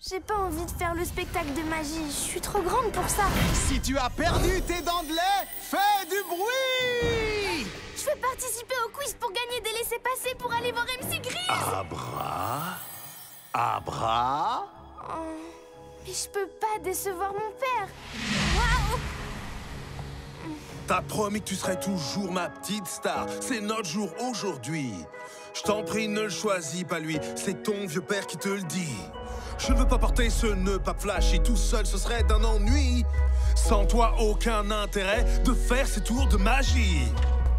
J'ai pas envie de faire le spectacle de magie. Je suis trop grande pour ça. Si tu as perdu tes dents de lait, fais du bruit Je veux participer au quiz pour gagner des laissés-passer pour aller voir MC Gris. Abra Abra Oh, mais je peux pas décevoir mon père. Waouh T'as promis que tu serais toujours ma petite star. C'est notre jour aujourd'hui. Je t'en prie, ne le choisis pas lui. C'est ton vieux père qui te le dit. Je ne veux pas porter ce nœud pas flashy. Tout seul, ce serait d'un ennui. Sans toi, aucun intérêt de faire ces tours de magie.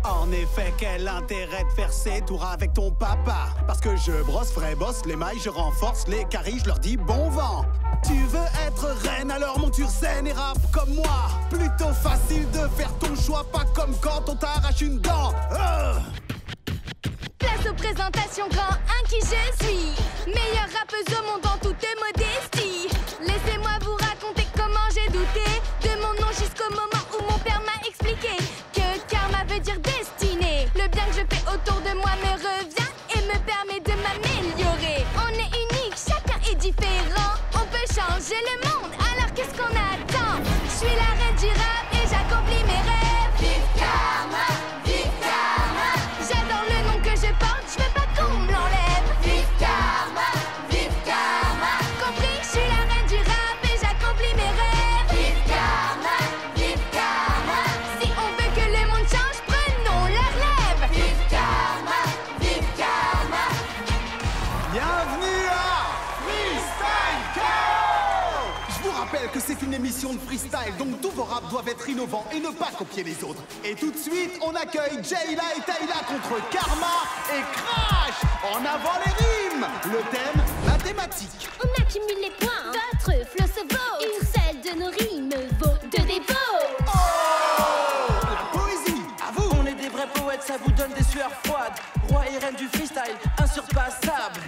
En effet, quel intérêt de faire ces tours avec ton papa? Parce que je brosse, vrai boss, les mailles, je renforce les caries, je leur dis bon vent Tu veux être reine, alors monture zen et rap comme moi Plutôt facile de faire ton choix, pas comme quand on t'arrache une dent Euh Place aux présentations grand 1 qui je suis. Meilleure rappeuse au monde autour de moi me revient c'est une émission de freestyle, donc tous vos raps doivent être innovants et ne pas copier les autres. Et tout de suite, on accueille Jayla et Tayla contre Karma et Crash En avant les rimes Le thème, la thématique. On accumule les points. Votre flot se vaut. Une seule de nos rimes vaut deux dépôts. Oh La poésie, à vous On est des vrais poètes, ça vous donne des sueurs froides. Roi et reine du freestyle, insurpassable.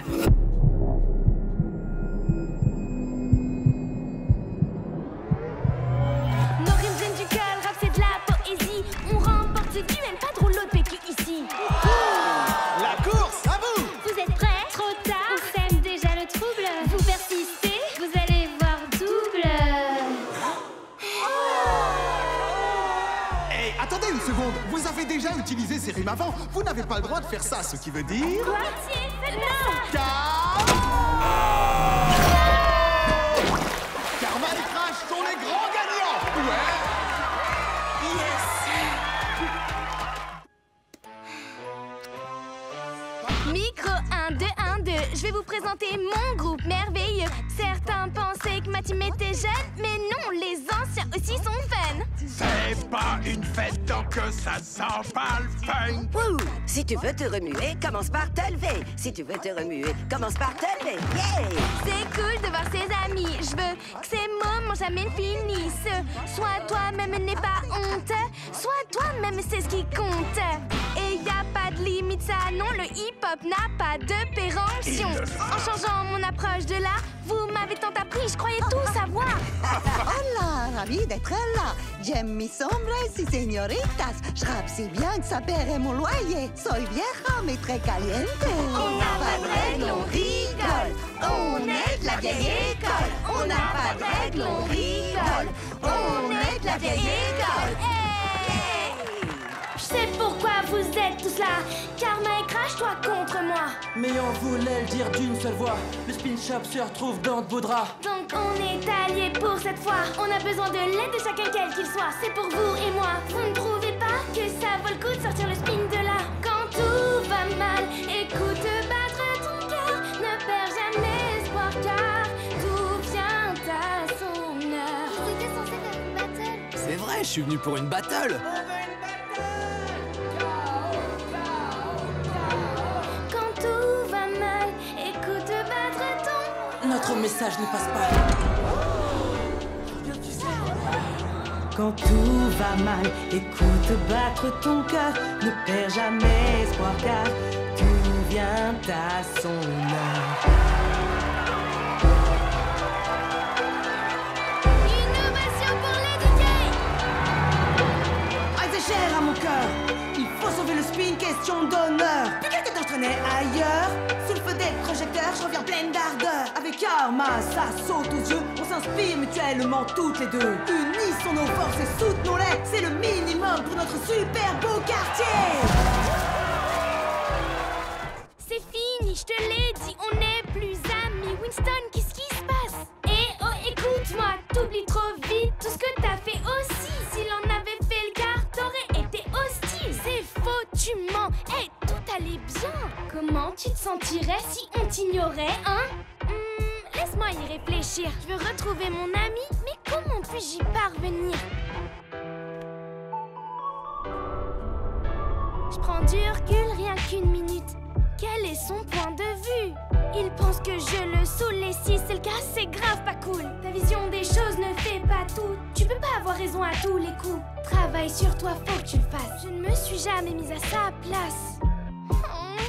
La course, à vous. Vous êtes prêts Trop tard. On sème déjà le trouble. Vous persistez, vous allez voir double. Hey, attendez une seconde. Vous avez déjà utilisé ces rimes avant. Vous n'avez pas le droit de faire ça, ce qui veut dire... Quoi Non Car... Karma et Crash sont les grands gagnants. Ouais Micro 1, 2, 1, 2. Je vais vous présenter mon groupe merveilleux. Certains pensaient que ma team était jeune, mais non, les anciens aussi sont fun. C'est pas une fête tant que ça sent pas le fun. Wouh Si tu veux te remuer, commence par te lever. Si tu veux te remuer, commence par te lever. Yeah C'est cool de voir ses amis. Je veux que ces moments jamais finissent. Soit toi-même n'aie pas honte, soit toi-même c'est ce qui compte. Et y a pas de limite, ça non, le hip-hop n'a pas de péremption. En changeant mon approche de là, vous m'avez tant appris, je croyais tout savoir. Hola, ravi d'être là. J'aime mis hombres y señoritas. Je rappe si bien que ça paierait mon loyer. Soy vieja, mais très caliente. On n'a pas de règles, on rigole. On est de la vieille école. On n'a pas de règles, on rigole. On est de la vieille école. Vous êtes tous là. Karma et Crash, toi contre moi. Mais on voulait le dire d'une seule voix. Le spin shop se retrouve dans de beaux draps. Donc on est alliés pour cette fois. On a besoin de l'aide de chacun quel qu'il soit. C'est pour vous et moi. Vous ne trouvez pas que ça vaut le coup de sortir le spin de là Quand tout va mal, écoute battre ton cœur. Ne perds jamais espoir car tout vient à son heure. Vous étiez censé faire une battle. C'est vrai, je suis venu pour une battle. Quand message ne passe pas. Quand tout va mal, écoute battre ton cœur. Ne perds jamais espoir car tout vient à son heure. innovation pour l'éduquer. Ah, c'est cher à mon cœur. Il faut sauver le spin, question d'honneur. Puis quelqu'un d'autre n'est ailleurs. Sous le feu des projecteurs, je reviens pleine d'ardeur. Karma, ça saute aux yeux. On s'inspire mutuellement toutes les deux. Unissons nos forces et soutenons-les. C'est le minimum pour notre super beau quartier. C'est fini, je te l'ai dit, on n'est plus amis. Winston, qu'est-ce qui se passe? Eh oh, écoute-moi, t'oublies trop vite tout ce que t'as fait aussi. S'il en avait fait le quart, t'aurais été hostile. C'est faux, tu mens. Eh, tout allait bien. Comment tu te sentirais si on t'ignorait, hein? Je veux retrouver mon ami, mais comment puis-je y parvenir? Je prends du recul, rien qu'une minute. Quel est son point de vue? Il pense que je le saoule et si c'est le cas, c'est grave pas cool. Ta vision des choses ne fait pas tout. Tu peux pas avoir raison à tous les coups. Travaille sur toi, faut que tu le fasses. Je ne me suis jamais mise à sa place. Oh,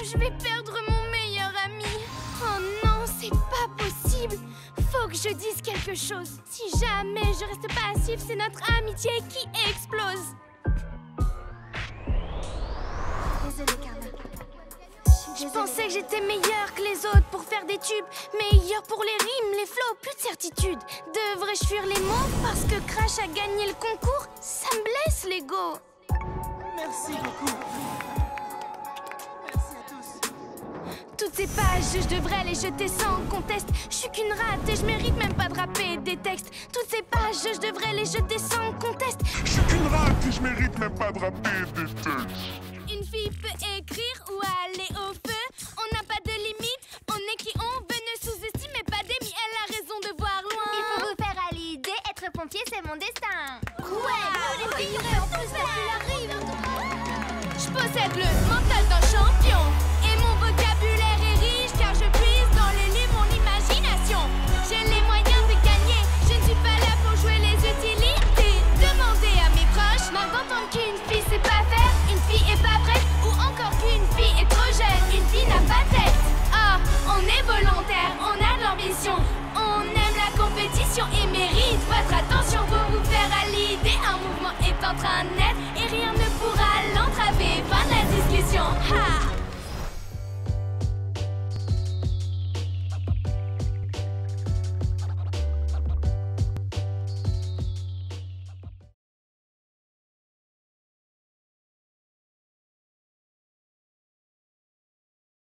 je vais perdre mon meilleur ami. Oh non, c'est pas possible. Que je dise quelque chose. Si jamais je reste passif, c'est notre amitié qui explose. Désolée, Carla. Je pensais que j'étais meilleure que les autres pour faire des tubes. Meilleure pour les rimes, les flows, plus de certitude. Devrais-je fuir les mots? Parce que Crash a gagné le concours Ça me blesse l'ego. Merci beaucoup. Toutes ces pages, je devrais les jeter sans conteste. Je suis qu'une rate et je mérite même pas de rapper des textes. Toutes ces pages, je devrais les jeter sans conteste. Je suis qu'une rate et je mérite même pas de rapper des textes. Une fille peut écrire ou aller au feu. On n'a pas de limite, on écrit, on veut. Ne sous-estimez pas Demi, elle a raison de voir loin. Il faut vous faire à l'idée, être pompier c'est mon destin. Ouais, nous les filles, en plus elle arrive. Je possède le mental d'un compétition et